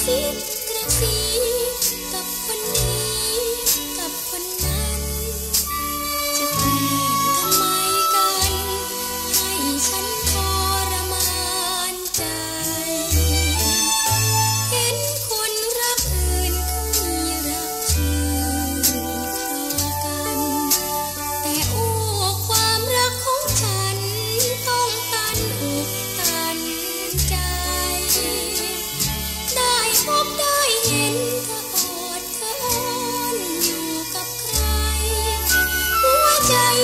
See, vi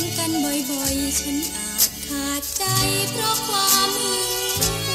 นกันบ่อยๆ ฉันอาจขาดใจเพราะความหึง